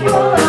Oh,